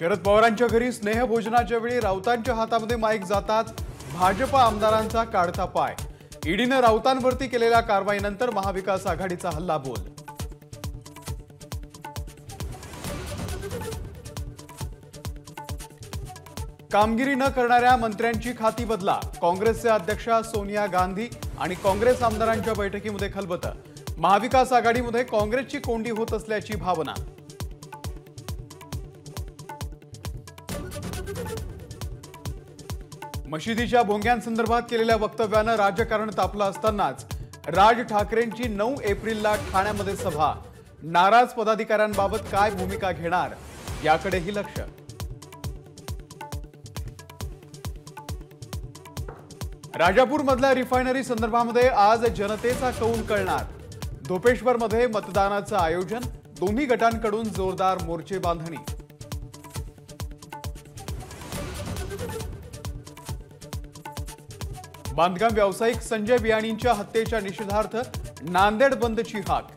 शरद पवारांच्या घरी स्नेहभोजनाच्या वेळी राऊतांच्या हातामध्ये माईक जाताच भाजपा आमदारांचा काढता पाय. ईडीनं राऊतांवरती केलेल्या कारवाईनंतर महाविकास आघाडीचा हल्ला बोल. कामगिरी न करणाऱ्या मंत्र्यांची खाती बदला. काँग्रेसचे अध्यक्षा सोनिया गांधी आणि काँग्रेस आमदारांच्या बैठकीमध्ये खलबत. महाविकास आघाडीमध्ये काँग्रेसची कोंडी होत असल्याची भावना. मशिदीच्या भोंग्यांसंदर्भात केलेल्या वक्तव्यानं राजकारण तापलं असतानाच राज ठाकरेंची नऊ एप्रिलला ठाण्यामध्ये सभा. नाराज पदाधिकाऱ्यांबाबत काय भूमिका घेणार याकडेही लक्ष. राजापूर मधल्या रिफायनरी संदर्भामध्ये आज जनतेचा कौल कळणार. धोपेश्वरमध्ये मतदानाचं आयोजन दोन्ही गटांकडून जोरदार मोर्चे बांधणी. बांधकाम व्यावसायिक संजय बियाणींच्या हत्येच्या निषेधार्थ नांदेड बंदची हाक.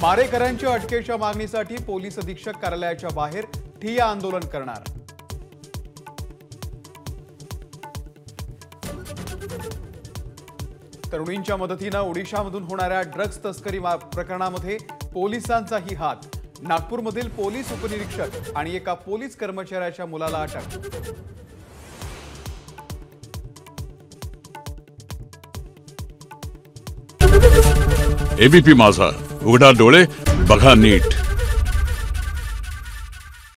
मारेकऱ्यांच्या अटकेच्या मागणीसाठी पोलीस अधीक्षक कार्यालयाच्या बाहेर ठिय्या आंदोलन करणार. तरुणींच्या मदतीनं ओडिशामधून होणाऱ्या ड्रग्ज तस्करी प्रकरणामध्ये पोलिसांचाही हात. नागपूरमधील पोलीस उपनिरीक्षक आणि एका पोलीस कर्मचाऱ्याच्या मुलाला अटक. एबीपी माझा. उघडा डोळे बघा नीट.